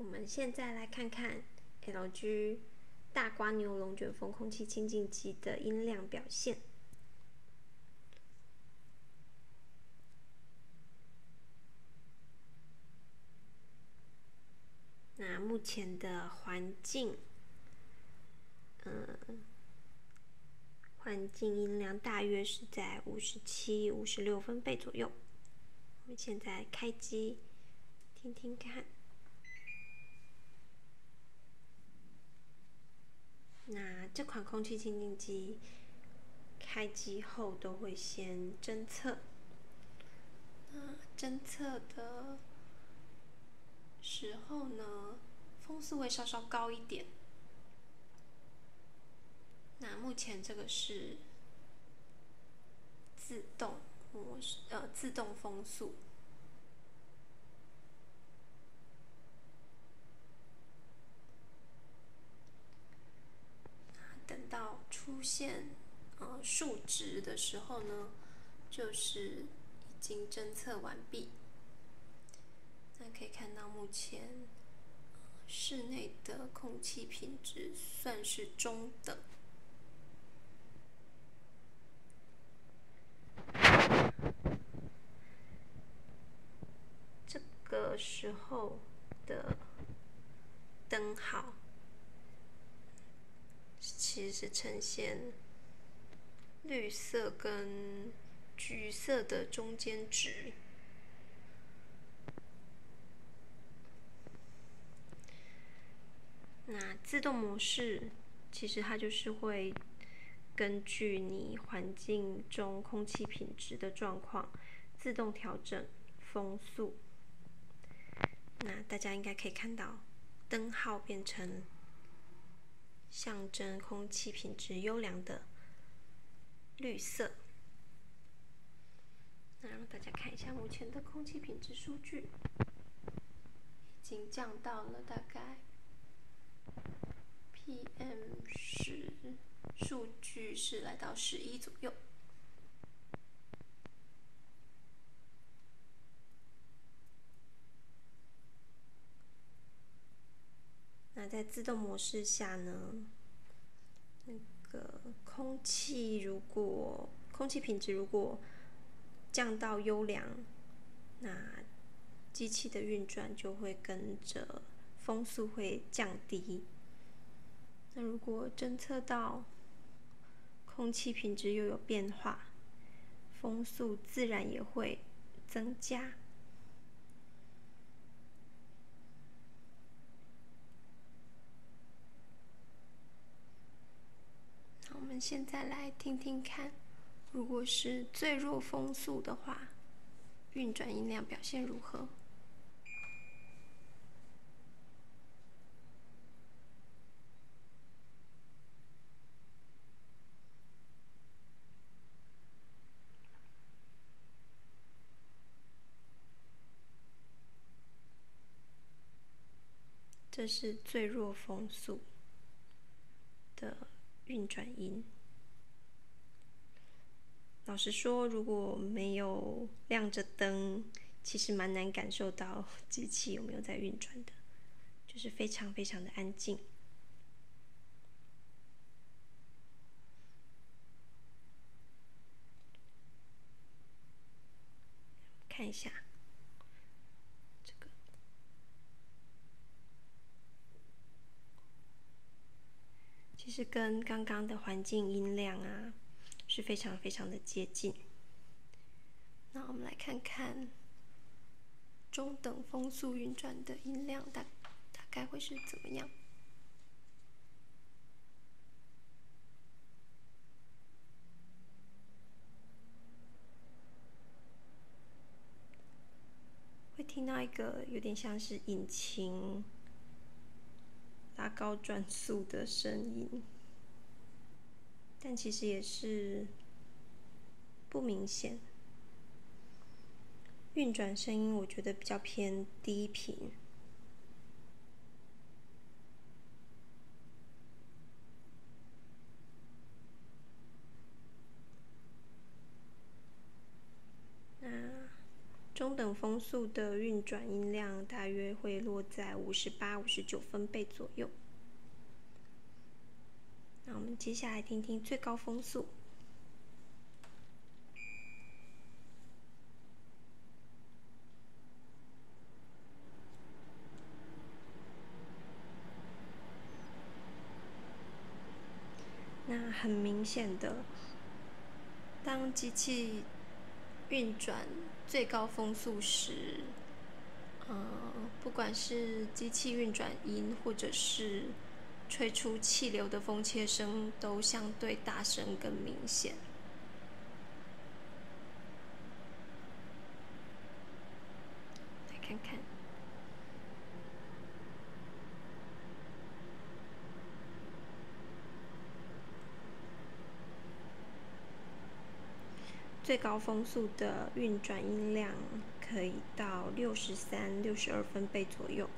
我们现在来看看 LG 大瓜牛龙卷风空气清净机的音量表现。那目前的环境，嗯，环境音量大约是在五十七、五十六分贝左右。我们现在开机听听看。那这款空气清净机开机后都会先侦测，那侦测的时候呢，风速会稍稍高一点。那目前这个是自动模式，呃，自动风速。等到出现呃数值的时候呢，就是已经侦测完毕。那可以看到目前室内的空气品质算是中等。这个时候的灯号。其实是呈现绿色跟橘色的中间值。那自动模式其实它就是会根据你环境中空气品质的状况自动调整风速。那大家应该可以看到灯号变成。象征空气品质优良的绿色。那让大家看一下目前的空气品质数据，已经降到了大概 PM 十，数据是来到十一左右。那在自动模式下呢？那个空气如果空气品质如果降到优良，那机器的运转就会跟着风速会降低。那如果侦测到空气品质又有变化，风速自然也会增加。现在来听听看，如果是最弱风速的话，运转音量表现如何？这是最弱风速的。运转音。老实说，如果没有亮着灯，其实蛮难感受到机器有没有在运转的，就是非常非常的安静。看一下。其实跟刚刚的环境音量啊是非常非常的接近。那我们来看看中等风速运转的音量大大概会是怎么样？会听到一个有点像是引擎。拉高转速的声音，但其实也是不明显。运转声音我觉得比较偏低频。那中等风速的运转音量大约会落在五十八、五十九分贝左右。那我们接下来听听最高风速。那很明显的，当机器运转最高风速时，呃，不管是机器运转音，或者是吹出气流的风切声，都相对大声更明显。来看看。最高风速的运转音量可以到六十三、六十二分贝左右。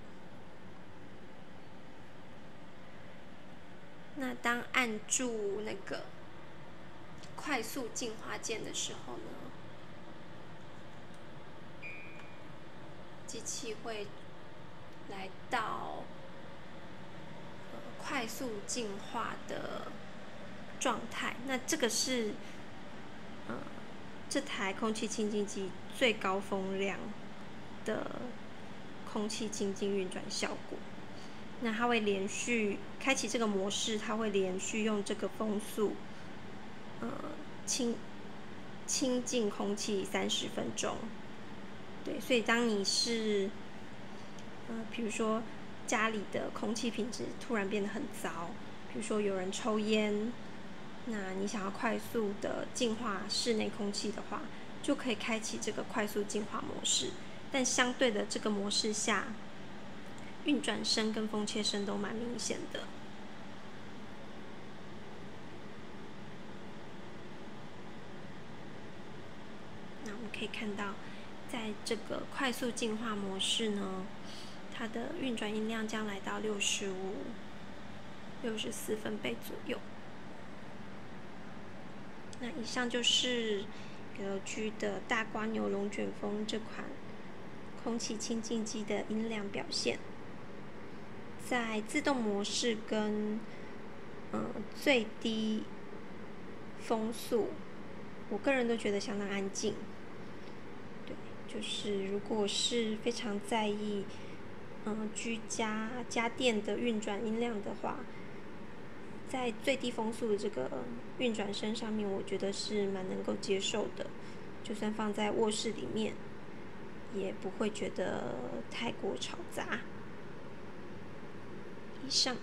那当按住那个快速净化键的时候呢，机器会来到快速净化的状态。那这个是，嗯。这台空气清净机最高风量的空气清净运转效果，那它会连续开启这个模式，它会连续用这个风速，呃，清清净空气三十分钟。对，所以当你是，呃，比如说家里的空气品质突然变得很糟，比如说有人抽烟。那你想要快速的净化室内空气的话，就可以开启这个快速净化模式。但相对的，这个模式下，运转声跟风切声都蛮明显的。那我们可以看到，在这个快速净化模式呢，它的运转音量将来到六十五、六十四分贝左右。那以上就是格局的大瓜牛龙卷风这款空气清净机的音量表现，在自动模式跟嗯最低风速，我个人都觉得相当安静。对，就是如果是非常在意嗯居家家电的运转音量的话。在最低风速的这个运转身上面，我觉得是蛮能够接受的，就算放在卧室里面，也不会觉得太过吵杂。以上。